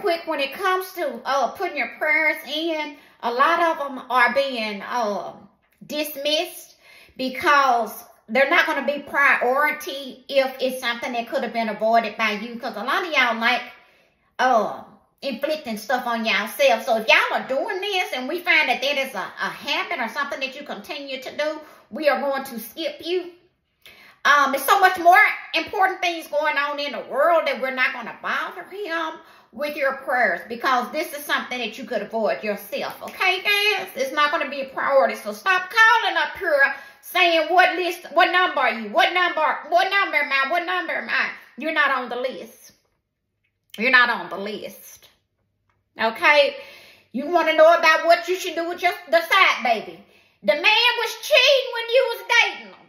quick, when it comes to uh, putting your prayers in, a lot of them are being uh, dismissed because they're not going to be priority if it's something that could have been avoided by you. Because a lot of y'all like uh, inflicting stuff on yourself. So if y'all are doing this and we find that that is a, a habit or something that you continue to do, we are going to skip you. Um, there's so much more important things going on in the world that we're not going to bother him with your prayers because this is something that you could avoid yourself. Okay, guys? It's not going to be a priority. So stop calling up here saying what list, what number are you? What number, what number am I? What number am I? You're not on the list. You're not on the list. Okay? You want to know about what you should do with your, the side baby. The man was cheating when you was dating him.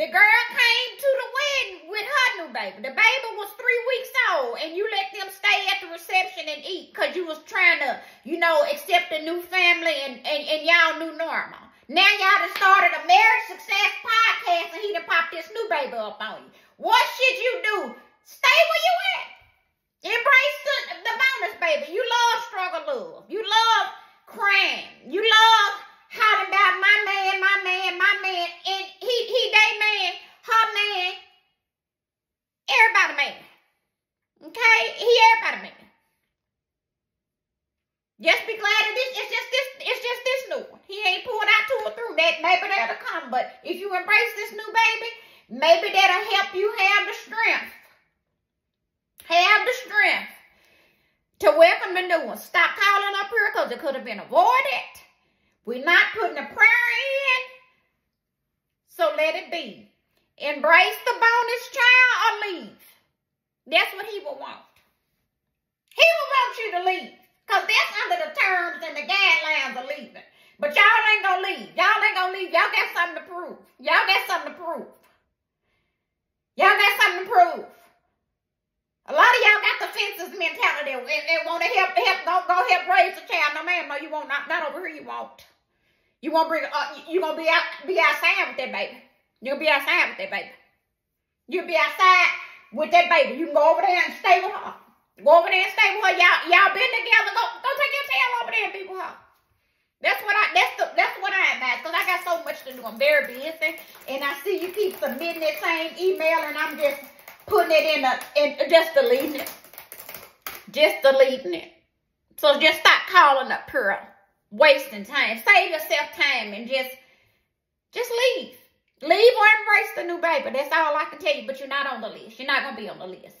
The girl came to the wedding with her new baby. The baby was three weeks old, and you let them stay at the because you was trying to, you know, accept a new family and, and, and y'all new normal. Now y'all done started a marriage success podcast and he done popped this new baby up on you. What should you do? Stay where you at. Embrace the, the bonus, baby. You love struggle love. You love crying. You love hollering about my man, my man, my man. And he, he, they man, her man, everybody man. Okay? He everybody man. Just be glad of this. It's just this. It's just this new one. He ain't pulled out two or three. That maybe that'll come. But if you embrace this new baby, maybe that'll help you have the strength. Have the strength to welcome the new one. Stop calling up here because it could have been avoided. We're not putting a prayer in. So let it be. Embrace the bonus child or leave. That's what he will want. He will want you to leave. Because that's under the terms and the guidelines of leaving. But y'all ain't gonna leave. Y'all ain't gonna leave. Y'all got something to prove. Y'all got something to prove. Y'all got something to prove. A lot of y'all got the fences mentality and, and want to help, help, go, go help raise the child. No, ma'am, no, you won't. Not, not over here, you won't. You won't bring, uh, you gonna be out, be outside with that baby. You'll be outside with that baby. You'll be outside with that baby. You can go over there and stay with her. Go over there and stay with her. Y'all, y'all been together. Go, go take your tail over there and be with her. That's what I. That's the. That's what I am at. Cause I got so much to do. I'm very busy, and I see you keep submitting that same email, and I'm just putting it in a, and just deleting it. Just deleting it. So just stop calling up Pearl, wasting time. Save yourself time and just, just leave. Leave or embrace the new baby. That's all I can tell you. But you're not on the list. You're not gonna be on the list.